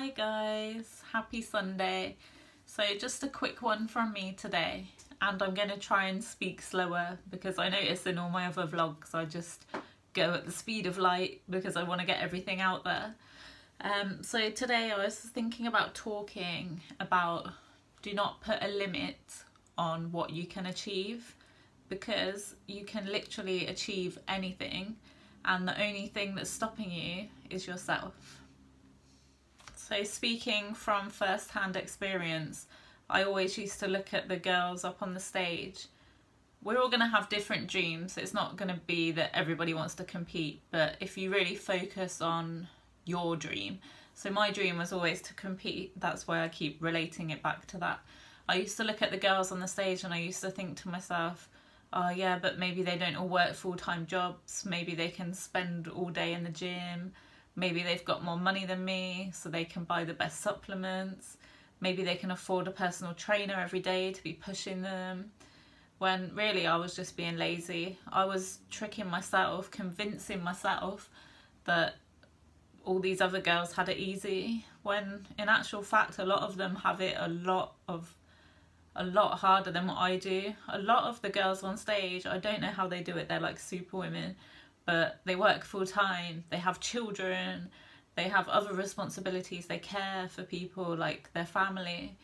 Hi guys, happy Sunday. So just a quick one from me today and I'm going to try and speak slower because I notice in all my other vlogs I just go at the speed of light because I want to get everything out there. Um, so today I was thinking about talking about do not put a limit on what you can achieve because you can literally achieve anything and the only thing that's stopping you is yourself. So speaking from first-hand experience, I always used to look at the girls up on the stage. We're all going to have different dreams. It's not going to be that everybody wants to compete, but if you really focus on your dream. So my dream was always to compete. That's why I keep relating it back to that. I used to look at the girls on the stage and I used to think to myself, oh yeah, but maybe they don't all work full-time jobs. Maybe they can spend all day in the gym Maybe they've got more money than me, so they can buy the best supplements. Maybe they can afford a personal trainer every day to be pushing them. When really I was just being lazy. I was tricking myself, convincing myself that all these other girls had it easy when in actual fact a lot of them have it a lot of a lot harder than what I do. A lot of the girls on stage, I don't know how they do it, they're like super women but they work full time, they have children, they have other responsibilities, they care for people like their family.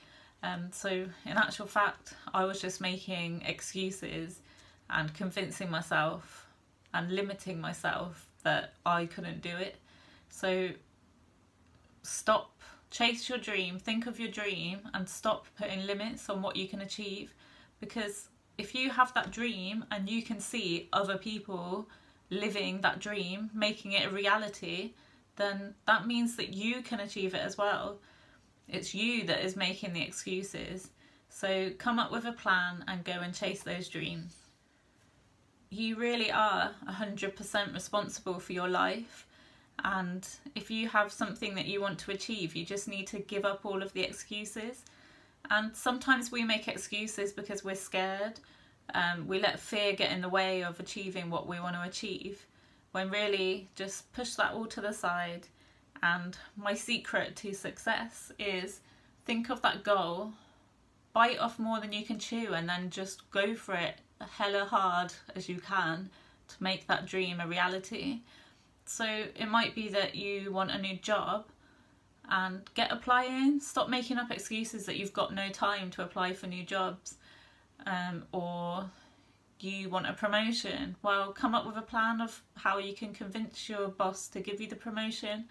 Um, so in actual fact, I was just making excuses and convincing myself and limiting myself that I couldn't do it. So stop, chase your dream, think of your dream and stop putting limits on what you can achieve because if you have that dream and you can see other people living that dream, making it a reality, then that means that you can achieve it as well. It's you that is making the excuses. So come up with a plan and go and chase those dreams. You really are 100% responsible for your life. And if you have something that you want to achieve, you just need to give up all of the excuses. And sometimes we make excuses because we're scared um, we let fear get in the way of achieving what we want to achieve when really just push that all to the side. And my secret to success is think of that goal bite off more than you can chew and then just go for it hella hard as you can to make that dream a reality. So it might be that you want a new job and get applying. Stop making up excuses that you've got no time to apply for new jobs um, or you want a promotion, well come up with a plan of how you can convince your boss to give you the promotion.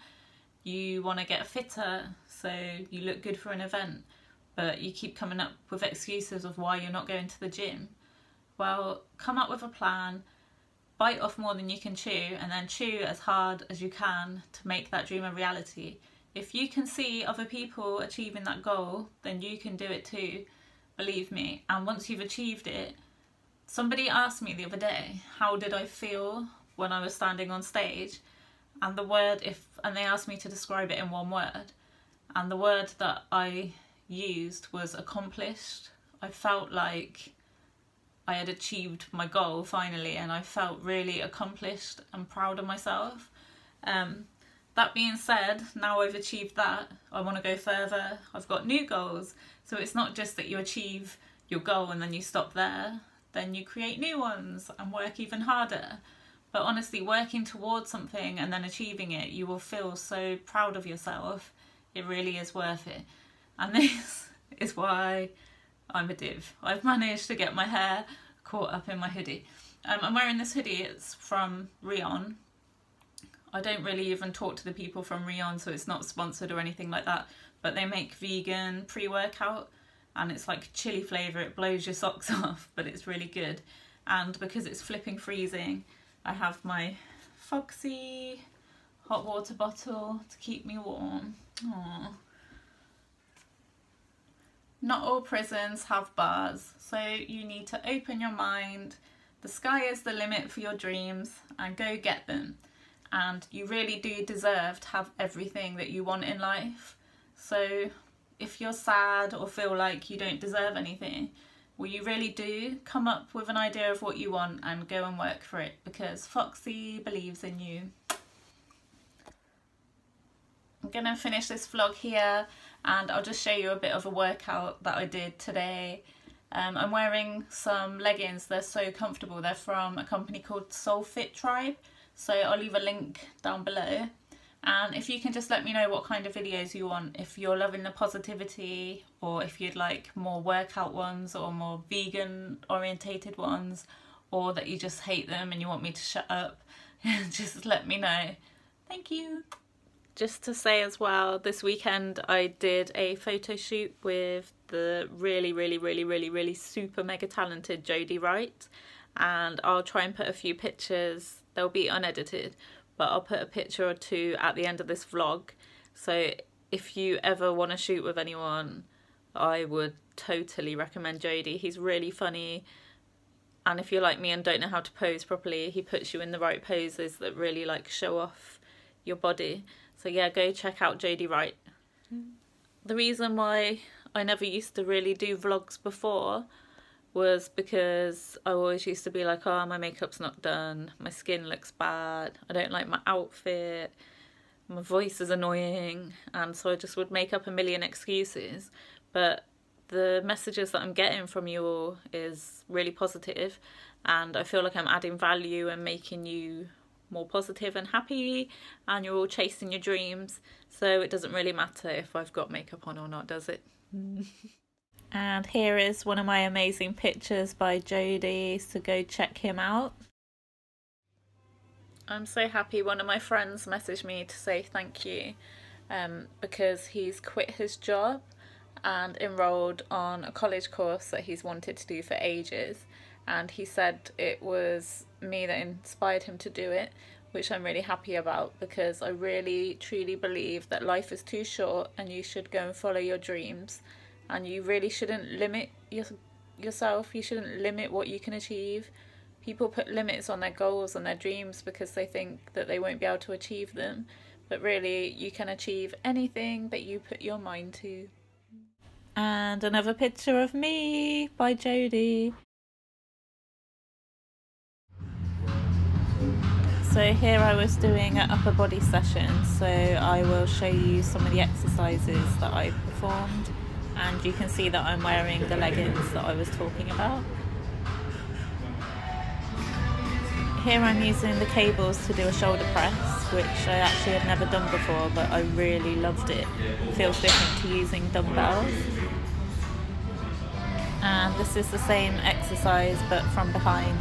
You want to get fitter so you look good for an event but you keep coming up with excuses of why you're not going to the gym. Well come up with a plan, bite off more than you can chew and then chew as hard as you can to make that dream a reality. If you can see other people achieving that goal then you can do it too believe me. And once you've achieved it, somebody asked me the other day, how did I feel when I was standing on stage? And the word, if, and they asked me to describe it in one word. And the word that I used was accomplished. I felt like I had achieved my goal finally and I felt really accomplished and proud of myself. Um, that being said, now I've achieved that, I want to go further. I've got new goals. So it's not just that you achieve your goal and then you stop there, then you create new ones and work even harder. But honestly, working towards something and then achieving it, you will feel so proud of yourself. It really is worth it. And this is why I'm a div. I've managed to get my hair caught up in my hoodie. Um, I'm wearing this hoodie, it's from Rheon, I don't really even talk to the people from Rheon, so it's not sponsored or anything like that. But they make vegan pre-workout and it's like chili flavour. It blows your socks off, but it's really good. And because it's flipping freezing, I have my Foxy hot water bottle to keep me warm. Aww. Not all prisons have bars, so you need to open your mind. The sky is the limit for your dreams and go get them and you really do deserve to have everything that you want in life. So if you're sad or feel like you don't deserve anything, well you really do come up with an idea of what you want and go and work for it because Foxy believes in you. I'm gonna finish this vlog here and I'll just show you a bit of a workout that I did today. Um, I'm wearing some leggings, they're so comfortable. They're from a company called Soul Fit Tribe. So I'll leave a link down below. And if you can just let me know what kind of videos you want, if you're loving the positivity or if you'd like more workout ones or more vegan orientated ones or that you just hate them and you want me to shut up, just let me know. Thank you just to say as well, this weekend I did a photo shoot with the really, really, really, really, really super mega talented Jodie Wright. And I'll try and put a few pictures, they'll be unedited, but I'll put a picture or two at the end of this vlog. So if you ever want to shoot with anyone, I would totally recommend Jodie. He's really funny. And if you're like me and don't know how to pose properly, he puts you in the right poses that really like show off your body. So yeah, go check out Jodie Wright. Mm. The reason why I never used to really do vlogs before was because I always used to be like, oh, my makeup's not done, my skin looks bad, I don't like my outfit, my voice is annoying, and so I just would make up a million excuses. But the messages that I'm getting from you all is really positive, and I feel like I'm adding value and making you more positive and happy and you're all chasing your dreams. So it doesn't really matter if I've got makeup on or not does it and here is one of my amazing pictures by Jodie so go check him out. I'm so happy one of my friends messaged me to say thank you um, because he's quit his job and enrolled on a college course that he's wanted to do for ages. And he said it was me that inspired him to do it which I'm really happy about because I really truly believe that life is too short and you should go and follow your dreams and you really shouldn't limit your, yourself. You shouldn't limit what you can achieve. People put limits on their goals and their dreams because they think that they won't be able to achieve them. But really you can achieve anything that you put your mind to. And another picture of me by Jodie. So here I was doing an upper body session. So I will show you some of the exercises that I performed and you can see that I'm wearing the leggings that I was talking about. Here I'm using the cables to do a shoulder press which I actually had never done before but I really loved it. feels different to using dumbbells. And this is the same exercise but from behind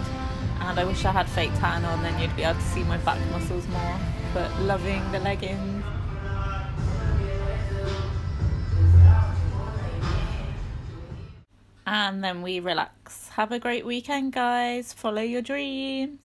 and I wish I had fake tan on then you'd be able to see my back muscles more but loving the leggings and then we relax. Have a great weekend guys. Follow your dreams